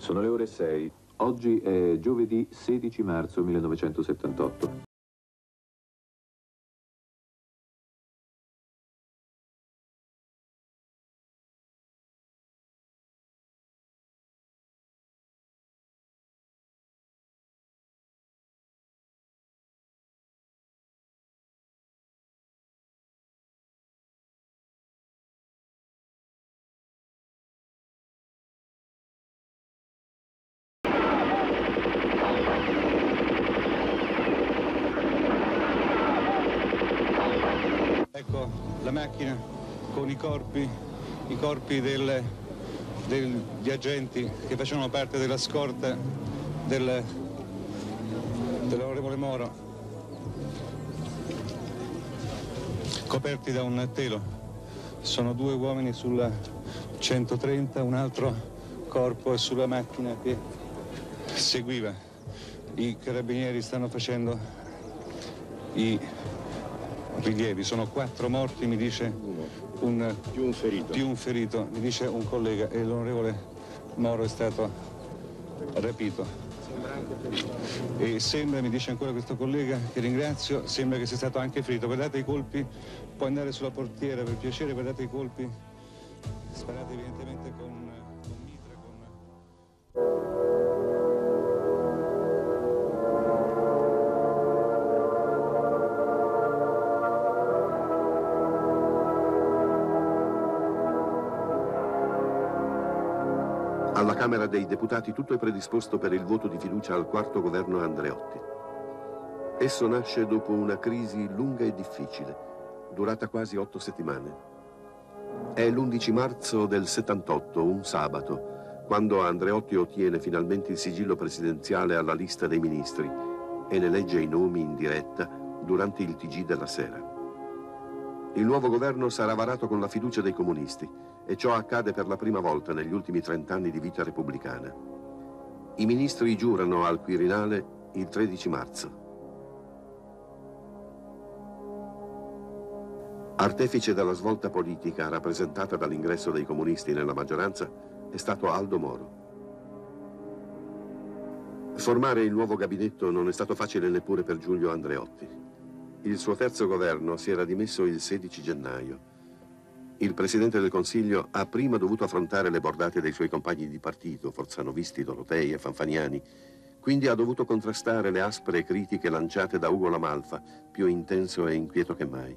Sono le ore 6. Oggi è giovedì 16 marzo 1978. La macchina con i corpi, i corpi del- degli agenti che facevano parte della scorta del- dell'onorevole Moro, coperti da un telo. Sono due uomini sulla 130, un altro corpo è sulla macchina che seguiva. I carabinieri stanno facendo i rilievi, sono quattro morti, mi dice un, Più un ferito. più un ferito, mi dice un collega e l'onorevole Moro è stato rapito. E sembra, mi dice ancora questo collega, che ringrazio, sembra che sia stato anche ferito. Guardate i colpi, può andare sulla portiera per piacere, guardate i colpi, sparati evidentemente con, con... Camera dei Deputati tutto è predisposto per il voto di fiducia al quarto governo Andreotti. Esso nasce dopo una crisi lunga e difficile, durata quasi otto settimane. È l'11 marzo del 78, un sabato, quando Andreotti ottiene finalmente il sigillo presidenziale alla lista dei ministri e ne legge i nomi in diretta durante il TG della sera. Il nuovo governo sarà varato con la fiducia dei comunisti e ciò accade per la prima volta negli ultimi trent'anni di vita repubblicana. I ministri giurano al Quirinale il 13 marzo. Artefice della svolta politica rappresentata dall'ingresso dei comunisti nella maggioranza è stato Aldo Moro. Formare il nuovo gabinetto non è stato facile neppure per Giulio Andreotti. Il suo terzo governo si era dimesso il 16 gennaio. Il Presidente del Consiglio ha prima dovuto affrontare le bordate dei suoi compagni di partito, Forzanovisti, Dorotei e Fanfaniani, quindi ha dovuto contrastare le aspre critiche lanciate da Ugo Lamalfa, più intenso e inquieto che mai.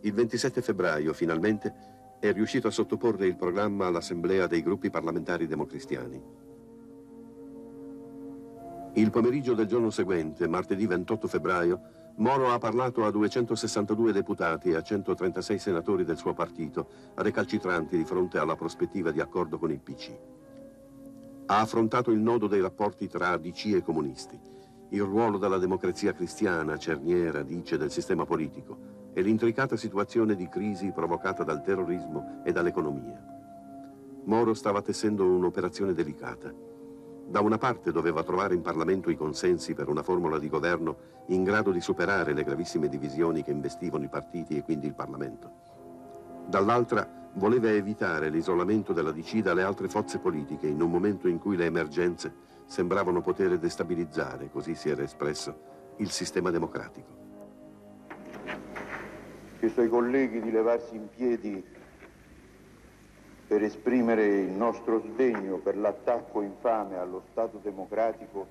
Il 27 febbraio, finalmente, è riuscito a sottoporre il programma all'Assemblea dei gruppi parlamentari democristiani. Il pomeriggio del giorno seguente, martedì 28 febbraio, Moro ha parlato a 262 deputati e a 136 senatori del suo partito, recalcitranti di fronte alla prospettiva di accordo con il PC. Ha affrontato il nodo dei rapporti tra DC e comunisti, il ruolo della democrazia cristiana, cerniera, dice, del sistema politico, e l'intricata situazione di crisi provocata dal terrorismo e dall'economia. Moro stava tessendo un'operazione delicata. Da una parte doveva trovare in Parlamento i consensi per una formula di governo in grado di superare le gravissime divisioni che investivano i partiti e quindi il Parlamento. Dall'altra voleva evitare l'isolamento della DC dalle altre forze politiche in un momento in cui le emergenze sembravano poter destabilizzare, così si era espresso, il sistema democratico. Chiesto ai colleghi di levarsi in piedi per esprimere il nostro sdegno per l'attacco infame allo Stato democratico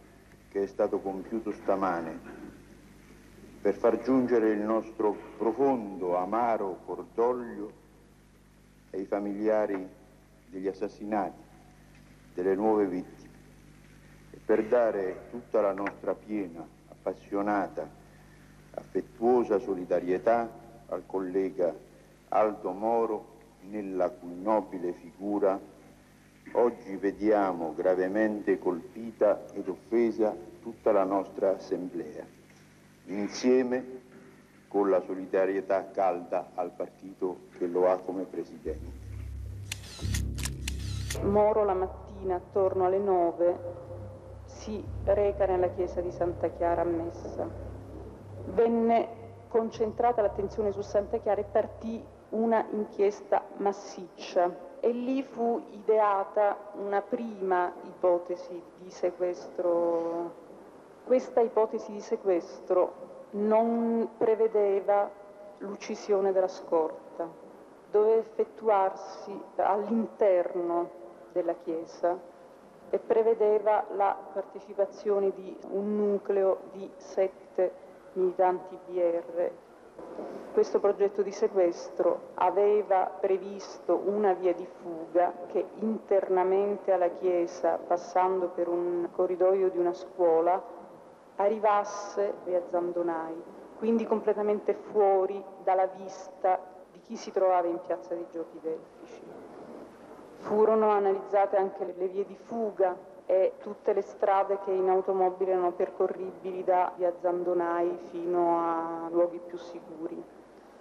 che è stato compiuto stamane, per far giungere il nostro profondo, amaro cordoglio ai familiari degli assassinati, delle nuove vittime, e per dare tutta la nostra piena, appassionata, affettuosa solidarietà al collega Aldo Moro nella cui nobile figura oggi vediamo gravemente colpita ed offesa tutta la nostra assemblea, insieme con la solidarietà calda al partito che lo ha come presidente. Moro la mattina attorno alle nove si reca nella chiesa di Santa Chiara a messa. Venne concentrata l'attenzione su Santa Chiara e partì una inchiesta massiccia e lì fu ideata una prima ipotesi di sequestro. Questa ipotesi di sequestro non prevedeva l'uccisione della scorta, doveva effettuarsi all'interno della Chiesa e prevedeva la partecipazione di un nucleo di sette militanti BR. Questo progetto di sequestro aveva previsto una via di fuga che internamente alla Chiesa, passando per un corridoio di una scuola, arrivasse via Zandonai, quindi completamente fuori dalla vista di chi si trovava in piazza dei Giochi Delfici. Furono analizzate anche le vie di fuga e tutte le strade che in automobile erano percorribili da via Zandonai fino a luoghi più sicuri.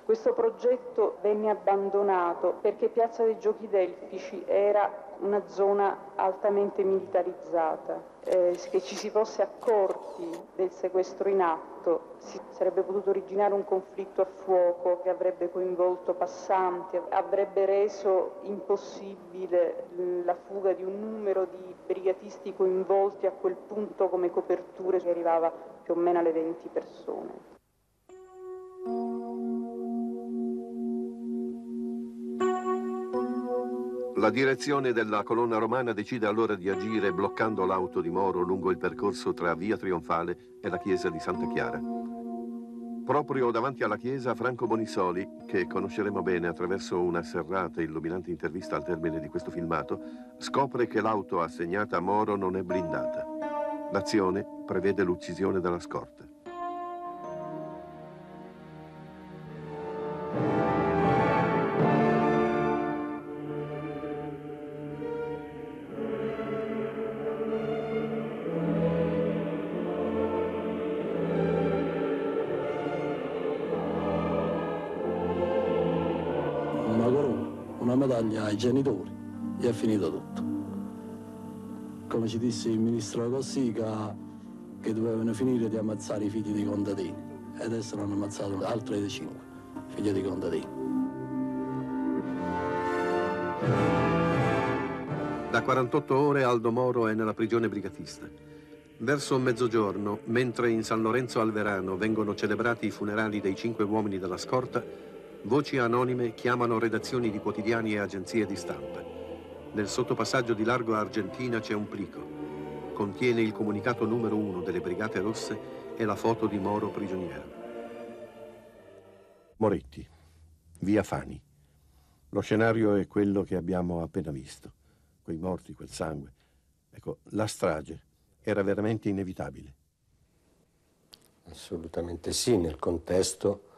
Questo progetto venne abbandonato perché Piazza dei Giochi Delfici era una zona altamente militarizzata, eh, che ci si fosse accorti del sequestro in atto si sarebbe potuto originare un conflitto a fuoco che avrebbe coinvolto passanti, avrebbe reso impossibile la fuga di un numero di brigatisti coinvolti a quel punto come coperture che arrivava più o meno alle 20 persone. La direzione della colonna romana decide allora di agire bloccando l'auto di Moro lungo il percorso tra Via Trionfale e la chiesa di Santa Chiara. Proprio davanti alla chiesa, Franco Bonisoli, che conosceremo bene attraverso una serrata e illuminante intervista al termine di questo filmato, scopre che l'auto assegnata a Moro non è blindata. L'azione prevede l'uccisione della scorta. Medaglia ai genitori e è finito tutto. Come ci disse il ministro Cossica che dovevano finire di ammazzare i figli dei contadini e adesso hanno ammazzato altre cinque figli dei contadini. Da 48 ore Aldo Moro è nella prigione brigatista. Verso mezzogiorno, mentre in San Lorenzo al Verano vengono celebrati i funerali dei cinque uomini della scorta, Voci anonime chiamano redazioni di quotidiani e agenzie di stampa. Nel sottopassaggio di Largo Argentina c'è un plico. Contiene il comunicato numero uno delle Brigate Rosse e la foto di Moro prigioniero. Moretti, via Fani. Lo scenario è quello che abbiamo appena visto. Quei morti, quel sangue. Ecco, la strage era veramente inevitabile. Assolutamente sì, nel contesto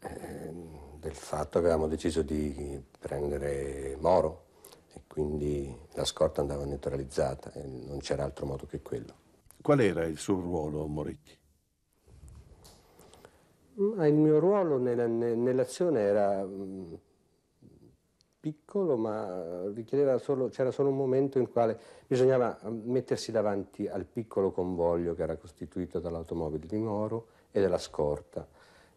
eh, del fatto che avevamo deciso di prendere Moro e quindi la scorta andava neutralizzata e non c'era altro modo che quello. Qual era il suo ruolo, Moretti? Ma il mio ruolo nella, nell'azione era mm, piccolo, ma richiedeva solo, c'era solo un momento in quale bisognava mettersi davanti al piccolo convoglio che era costituito dall'automobile di Moro e della scorta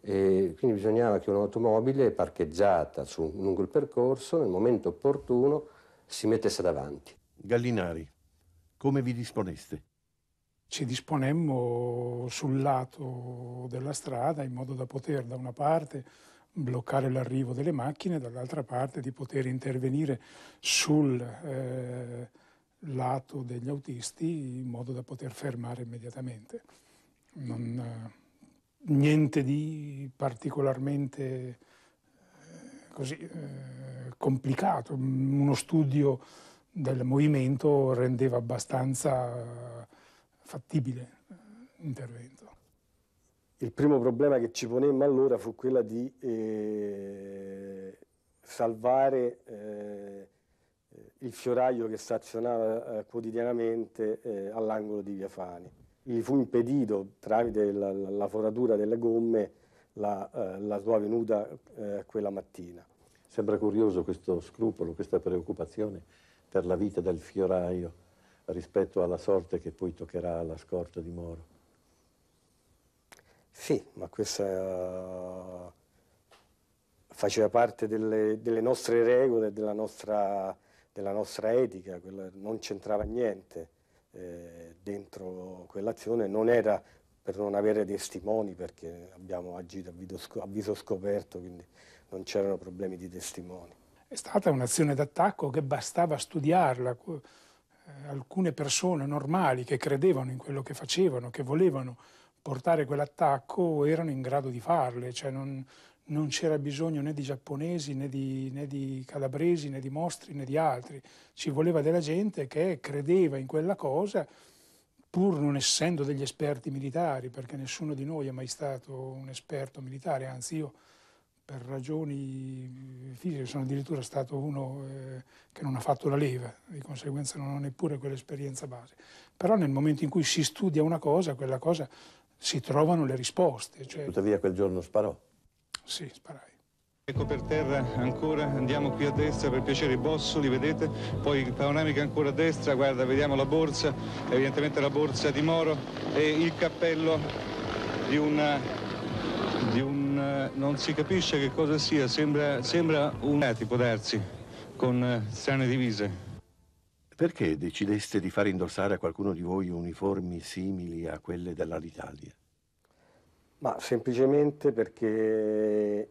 e quindi bisognava che un'automobile parcheggiata su, lungo il percorso, nel momento opportuno, si mettesse davanti. Gallinari, come vi disponeste? Ci disponemmo sul lato della strada in modo da poter da una parte bloccare l'arrivo delle macchine, dall'altra parte di poter intervenire sul eh, lato degli autisti in modo da poter fermare immediatamente. Non, eh, niente di particolarmente eh, così, eh, complicato, uno studio del movimento rendeva abbastanza fattibile l'intervento. Il primo problema che ci ponemmo allora fu quello di eh, salvare eh, il fioraio che stazionava eh, quotidianamente eh, all'angolo di Via Fani gli fu impedito tramite la, la, la foratura delle gomme la, eh, la sua venuta eh, quella mattina. Sembra curioso questo scrupolo, questa preoccupazione per la vita del fioraio rispetto alla sorte che poi toccherà alla scorta di Moro. Sì, ma questa uh, faceva parte delle, delle, nostre regole, della nostra della nostra etica, non c'entrava niente eh, dentro quell'azione, non era per non avere testimoni perché abbiamo agito a viso, scoperto, quindi non c'erano problemi di testimoni. È stata un'azione d'attacco che bastava studiarla. Eh, alcune persone normali che credevano in quello che facevano, che volevano portare quell'attacco, erano in grado di farle. Cioè non, non c'era bisogno né di giapponesi, né di, né di, calabresi, né di mostri, né di altri. Ci voleva della gente che credeva in quella cosa, pur non essendo degli esperti militari, perché nessuno di noi è mai stato un esperto militare, anzi io per ragioni fisiche sono addirittura stato uno eh, che non ha fatto la leva, di conseguenza non ho neppure quell'esperienza base. Però nel momento in cui si studia una cosa, quella cosa si trovano le risposte. Cioè... Tuttavia quel giorno sparò. Sì, sparai. Ecco per terra ancora, andiamo qui a destra per piacere i bossoli, vedete? Poi panoramica ancora a destra, guarda, vediamo la borsa, evidentemente la borsa di Moro e il cappello di un, di un non si capisce che cosa sia, sembra, sembra un può darsi, con strane divise. Perché decideste di far indossare a qualcuno di voi uniformi simili a quelle dell'Alitalia? Ma semplicemente perché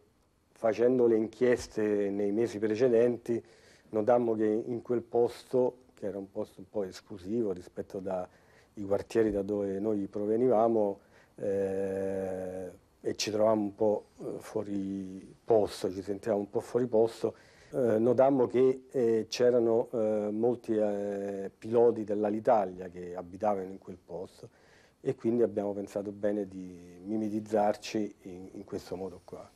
facendo le inchieste nei mesi precedenti notammo che in quel posto, che era un posto un po' esclusivo rispetto ai quartieri da dove noi provenivamo, eh, e ci trovavamo un po' fuori posto, ci sentivamo un po' fuori posto, eh, notammo che eh, c'erano eh, molti eh, piloti dell'Alitalia che abitavano in quel posto e quindi abbiamo pensato bene di mimetizzarci in, in questo modo qua.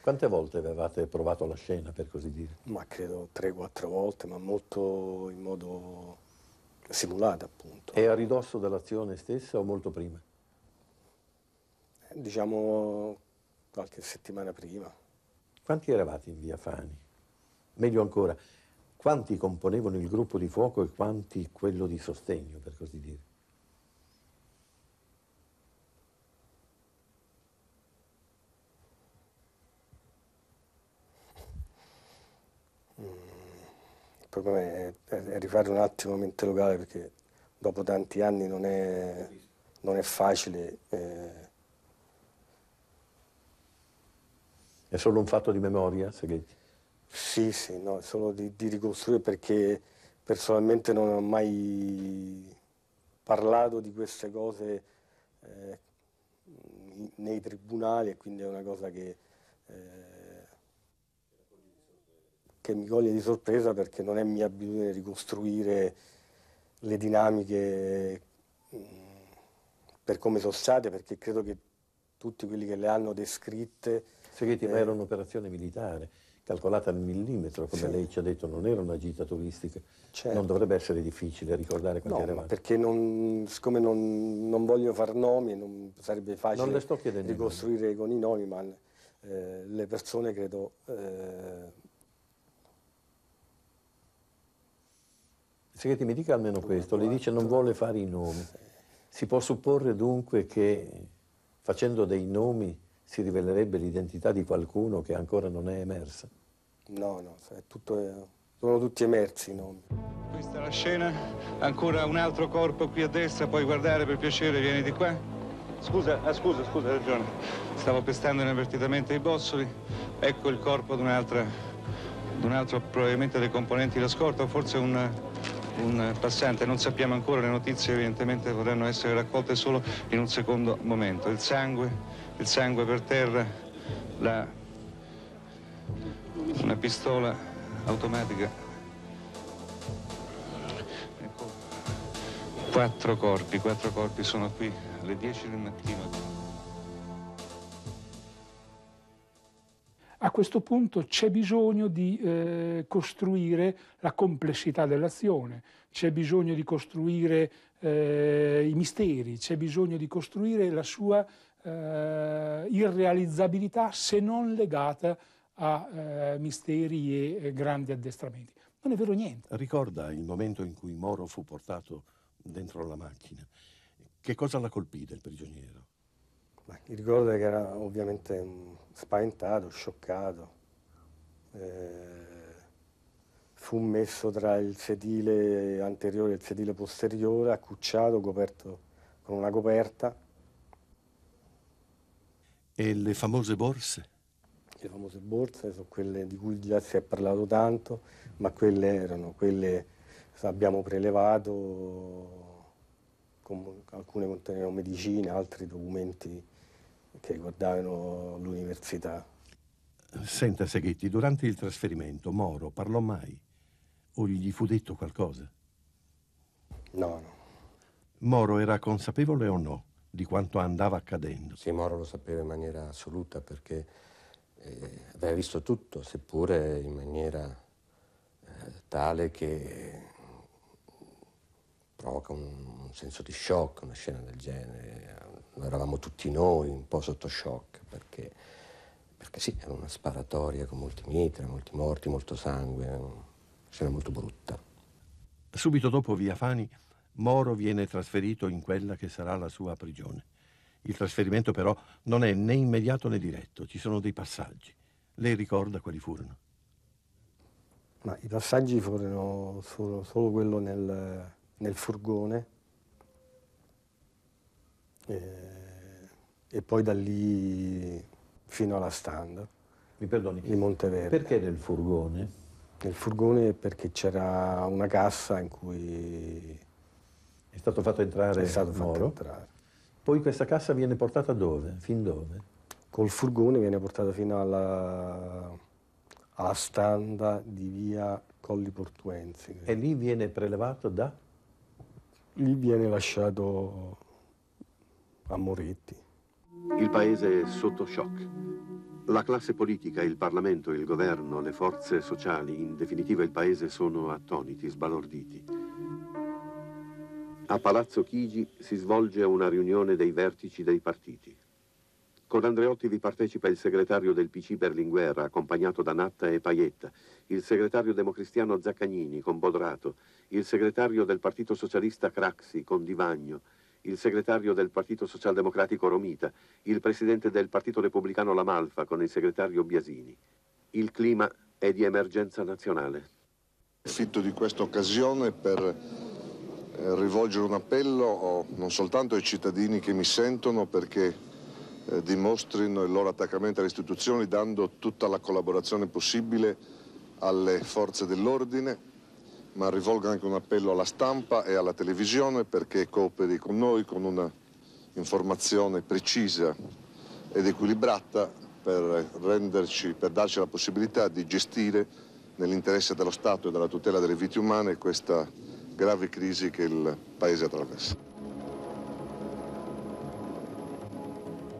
Quante volte avevate provato la scena, per così dire? Ma credo 3-4 volte, ma molto in modo simulato, appunto. E a ridosso dell'azione stessa o molto prima? Eh, diciamo qualche settimana prima. Quanti eravate in via Fani? Meglio ancora, quanti componevano il gruppo di fuoco e quanti quello di sostegno, per così dire? Problema è, è, rifare un attimo mente locale perché dopo tanti anni non è, non è facile. Eh. È solo un fatto di memoria, Seghetti? Sì, sì, no, solo di, di ricostruire perché personalmente non ho mai parlato di queste cose eh, nei tribunali e quindi è una cosa che eh, che mi coglie di sorpresa perché non è mia abitudine ricostruire le dinamiche mm, per come sono state, perché credo che tutti quelli che le hanno descritte... Seghetti, eh, ma era un'operazione militare, calcolata al millimetro, come sì. lei ci ha detto, non era una gita turistica. Certo. Non dovrebbe essere difficile ricordare quanti no, eravate. perché non, siccome non, non, voglio far nomi, non sarebbe facile ricostruire con i nomi, ma eh, le persone credo... Eh, Segretti mi dica almeno questo, lei dice non vuole fare i nomi. Si può supporre dunque che facendo dei nomi si rivelerebbe l'identità di qualcuno che ancora non è emersa? No, no, tutto, sono tutti emersi i nomi. Questa è la scena, ancora un altro corpo qui a destra, puoi guardare per piacere, vieni di qua. Scusa, ah, scusa, scusa, hai ragione. Stavo pestando inavvertitamente i bossoli. Ecco il corpo di un'altra, di un altro probabilmente dei componenti della scorta, o forse un, un passante, non sappiamo ancora, le notizie evidentemente potranno essere raccolte solo in un secondo momento. Il sangue, il sangue per terra, la, una pistola automatica. Ecco, quattro corpi, quattro corpi sono qui alle 10 del mattino. A questo punto c'è bisogno di eh, costruire la complessità dell'azione, c'è bisogno di costruire eh, i misteri, c'è bisogno di costruire la sua eh, irrealizzabilità se non legata a eh, misteri e eh, grandi addestramenti. Non è vero niente. Ricorda il momento in cui Moro fu portato dentro la macchina. Che cosa la colpì del prigioniero? Mi ricordo che era ovviamente spaventato, scioccato, eh, fu messo tra il sedile anteriore e il sedile posteriore, accucciato, coperto con una coperta. E le famose borse? Le famose borse sono quelle di cui già si è parlato tanto, ma quelle erano quelle che abbiamo prelevato, alcune contenevano medicine, altri documenti che riguardavano l'università. Senta Seghetti, durante il trasferimento Moro parlò mai? O gli fu detto qualcosa? No, no. Moro era consapevole o no di quanto andava accadendo? Sì, Moro lo sapeva in maniera assoluta perché eh, aveva visto tutto, seppure in maniera eh, tale che provoca un, un, senso di shock una scena del genere. Eravamo tutti noi un po' sotto shock perché, perché sì, era una sparatoria con molti mitra, molti morti, molto sangue, una scena molto brutta. Subito dopo Via Fani, Moro viene trasferito in quella che sarà la sua prigione. Il trasferimento però non è né immediato né diretto, ci sono dei passaggi. Lei ricorda quali furono? Ma i passaggi furono solo, solo quello nel, nel furgone e, e, poi da lì fino alla stand. Mi perdoni, di Monteverde. Perché nel furgone? Nel furgone perché c'era una cassa in cui è stato fatto entrare è stato Moro. Fatto entrare. Poi questa cassa viene portata dove? Fin dove? Col furgone viene portata fino alla, alla standa di via Colli Portuensi. E lì viene prelevato da? Lì viene lasciato a Moretti. Il paese è sotto shock. La classe politica, il Parlamento, il governo, le forze sociali, in definitiva il paese sono attoniti, sbalorditi. A Palazzo Chigi si svolge una riunione dei vertici dei partiti. Con Andreotti vi partecipa il segretario del PC Berlinguer, accompagnato da Natta e Paietta, il segretario democristiano Zaccagnini con Bodrato, il segretario del Partito Socialista Craxi con Divagno, il segretario del Partito Socialdemocratico Romita, il presidente del Partito Repubblicano Lamalfa con il segretario Biasini. Il clima è di emergenza nazionale. Approfitto di questa occasione per rivolgere un appello non soltanto ai cittadini che mi sentono perché eh, dimostrino il loro attaccamento alle istituzioni dando tutta la collaborazione possibile alle forze dell'ordine, ma rivolgo anche un appello alla stampa e alla televisione perché cooperi con noi con una informazione precisa ed equilibrata per, renderci, per darci la possibilità di gestire nell'interesse dello Stato e della tutela delle vite umane questa grave crisi che il Paese attraversa.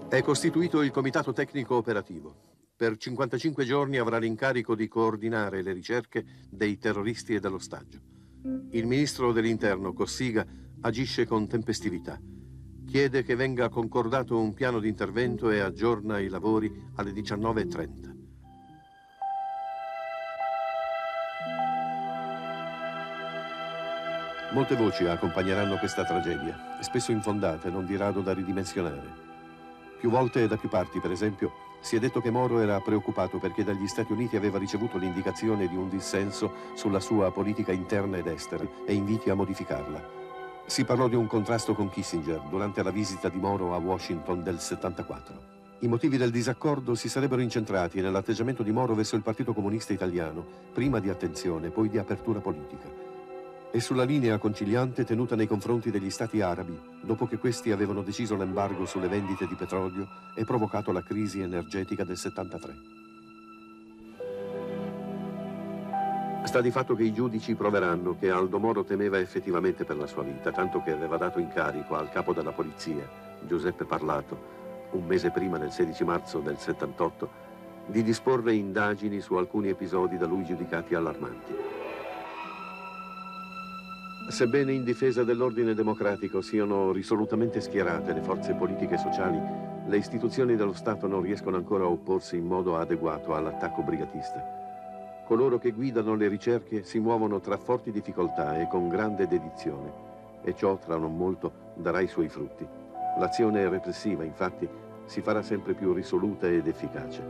È costituito il Comitato Tecnico Operativo. Per 55 giorni avrà l'incarico di coordinare le ricerche dei terroristi e dell'ostaggio. Il ministro dell'Interno, Cossiga, agisce con tempestività. Chiede che venga concordato un piano di intervento e aggiorna i lavori alle 19.30. Molte voci accompagneranno questa tragedia, spesso infondate, non di rado da ridimensionare. Più volte e da più parti, per esempio, si è detto che Moro era preoccupato perché dagli Stati Uniti aveva ricevuto l'indicazione di un dissenso sulla sua politica interna ed estera e inviti a modificarla. Si parlò di un contrasto con Kissinger durante la visita di Moro a Washington del 74. I motivi del disaccordo si sarebbero incentrati nell'atteggiamento di Moro verso il Partito Comunista Italiano, prima di attenzione, poi di apertura politica e sulla linea conciliante tenuta nei confronti degli stati arabi, dopo che questi avevano deciso l'embargo sulle vendite di petrolio e provocato la crisi energetica del 73. Sta di fatto che i giudici proveranno che Aldo Moro temeva effettivamente per la sua vita, tanto che aveva dato incarico al capo della polizia, Giuseppe Parlato, un mese prima del 16 marzo del 78, di disporre indagini su alcuni episodi da lui giudicati allarmanti. Sebbene in difesa dell'ordine democratico siano risolutamente schierate le forze politiche e sociali, le istituzioni dello Stato non riescono ancora a opporsi in modo adeguato all'attacco brigatista. Coloro che guidano le ricerche si muovono tra forti difficoltà e con grande dedizione, e ciò tra non molto darà i suoi frutti. L'azione repressiva, infatti, si farà sempre più risoluta ed efficace,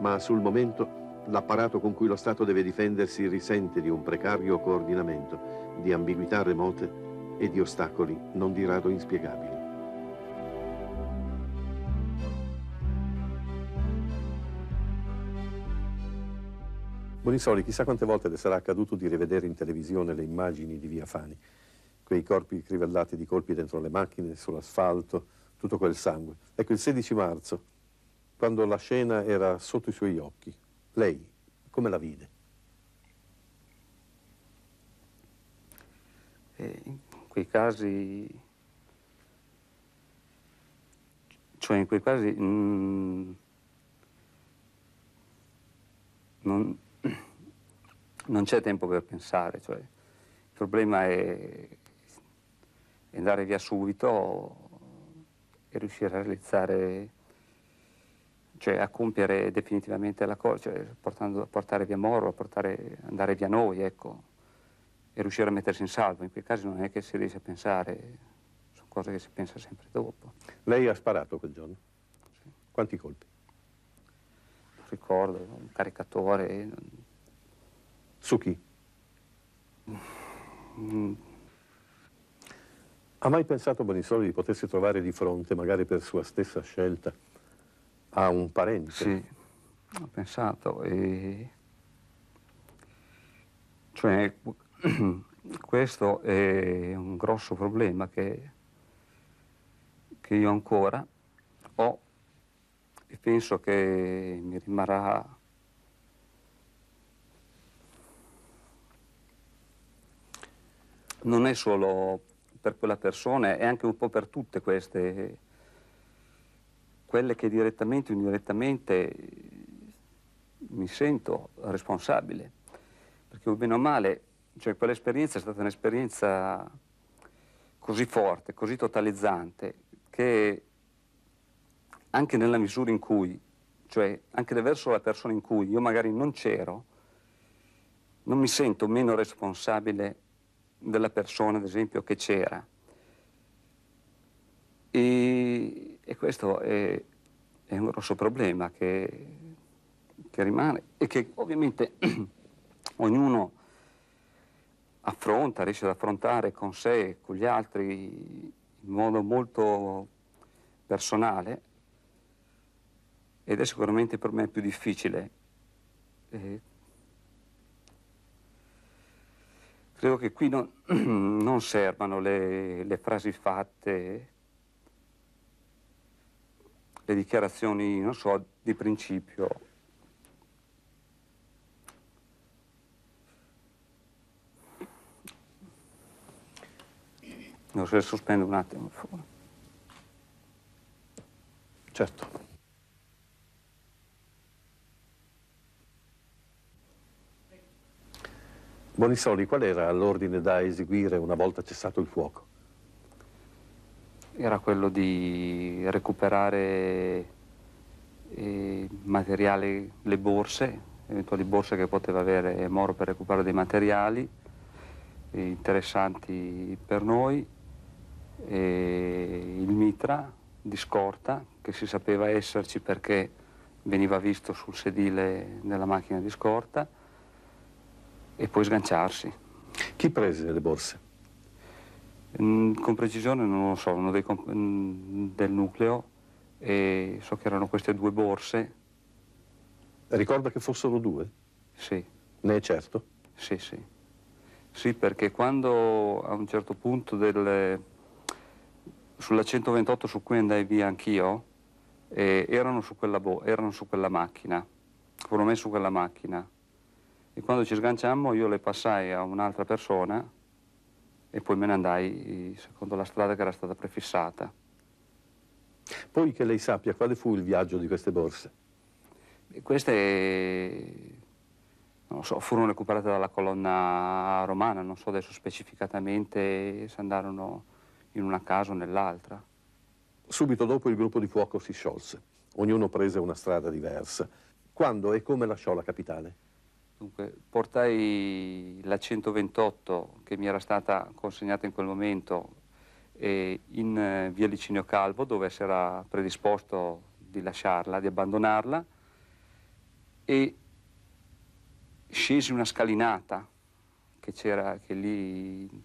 ma sul momento L'apparato con cui lo Stato deve difendersi risente di un precario coordinamento, di ambiguità remote e di ostacoli non di rado inspiegabili. Bonisoli, chissà quante volte le sarà accaduto di rivedere in televisione le immagini di Via Fani, quei corpi crivellati di colpi dentro le macchine, sull'asfalto, tutto quel sangue. Ecco, il 16 marzo, quando la scena era sotto i suoi occhi, lei come la vide? E in quei casi, cioè in quei casi mm, non, non c'è tempo per pensare, cioè, il problema è andare via subito e riuscire a realizzare, cioè a compiere definitivamente la cosa, cioè portando, portare via Moro, portare, andare via noi, ecco, e riuscire a mettersi in salvo. In quei casi non è che si riesce a pensare, sono cose che si pensa sempre dopo. Lei ha sparato quel giorno? Sì. Quanti colpi? Non ricordo, un caricatore. Su chi? Mm, Ha mai pensato Bonisoli di potersi trovare di fronte, magari per sua stessa scelta, a un parente? Sì, ho pensato. E... Cioè, questo è un grosso problema che, che io ancora ho e penso che mi rimarrà non è solo per quella persona, è anche un po' per tutte queste, quelle che direttamente o indirettamente mi sento responsabile. Perché bene o male, cioè quell'esperienza è stata un'esperienza così forte, così totalizzante, che anche nella misura in cui, cioè anche verso la persona in cui io magari non c'ero, non mi sento meno responsabile della persona, ad esempio, che c'era. E, e, questo è, è, un grosso problema che, che rimane e che ovviamente ognuno affronta, riesce ad affrontare con sé e con gli altri in modo molto personale ed è sicuramente per me più difficile. Eh, credo che qui non, non servano le, le frasi fatte, le dichiarazioni, non so, di principio. No, se sospendo un attimo. Certo. Bonisoli, qual era l'ordine da eseguire una volta cessato il fuoco? Era quello di recuperare eh, materiale, le borse, eventuali borse che poteva avere Moro per recuperare dei materiali eh, interessanti per noi, e il mitra di scorta che si sapeva esserci perché veniva visto sul sedile della macchina di scorta e poi sganciarsi. Chi prese le borse? Mm, con precisione non lo so, uno dei mm, del nucleo e so che erano queste due borse. Ricorda che fossero due? Sì. Ne è certo? Sì, sì. Sì, perché quando a un certo punto del, sulla 128 su cui andai via anch'io, eh, erano, su quella erano su quella macchina, furono messi su quella macchina. E quando ci sganciammo io le passai a un'altra persona e poi me ne andai secondo la strada che era stata prefissata. Poi che lei sappia quale fu il viaggio di queste borse? E queste non so, furono recuperate dalla colonna romana, non so adesso specificatamente se andarono in una casa o nell'altra. Subito dopo il gruppo di fuoco si sciolse, ognuno prese una strada diversa. Quando e come lasciò la capitale? Dunque, portai la 128 che mi era stata consegnata in quel momento eh, in eh, via Licinio Calvo dove si era predisposto di lasciarla, di abbandonarla e scesi una scalinata che c'era, che lì,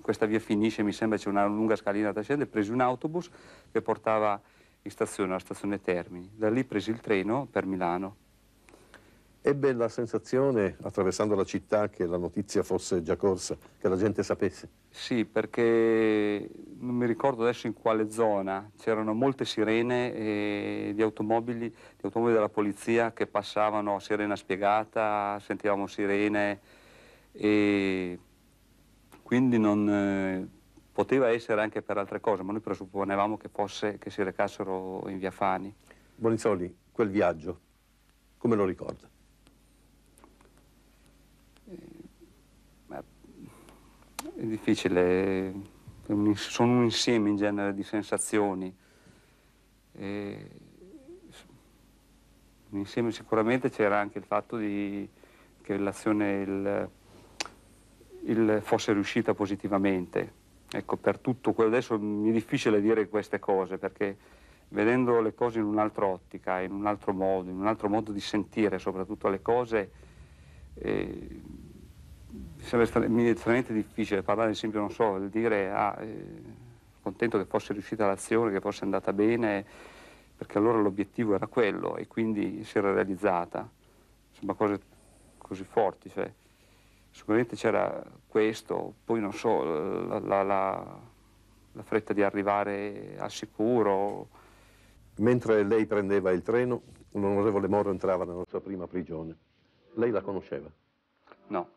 questa via finisce, mi sembra c'è una lunga scalinata scende, presi un autobus che portava in stazione, alla stazione Termini. Da lì presi il treno per Milano. Ebbe la sensazione, attraversando la città, che la notizia fosse già corsa, che la gente sapesse? Sì, perché non mi ricordo adesso in quale zona, c'erano molte sirene eh, di, automobili, di automobili della polizia che passavano, sirena spiegata, sentivamo sirene e quindi non, eh, poteva essere anche per altre cose, ma noi presupponevamo che, fosse, che si recassero in via Fani. Bonizzoli, quel viaggio, come lo ricorda? È difficile, sono un insieme in genere di sensazioni. E insieme sicuramente c'era anche il fatto di, che l'azione il, il fosse riuscita positivamente. Ecco, per tutto quello adesso mi è difficile dire queste cose perché vedendo le cose in un'altra ottica, in un altro modo, in un altro modo di sentire soprattutto le cose, eh, mi è estremamente difficile parlare, ad esempio, non so, dire ah, eh, contento che fosse riuscita l'azione, che fosse andata bene, perché allora l'obiettivo era quello e quindi si era realizzata. Insomma, cose così forti. Cioè, sicuramente c'era questo, poi non so, la, la, la, la fretta di arrivare al sicuro. Mentre lei prendeva il treno, l'onorevole Moro entrava nella sua prima prigione. Lei la conosceva? No.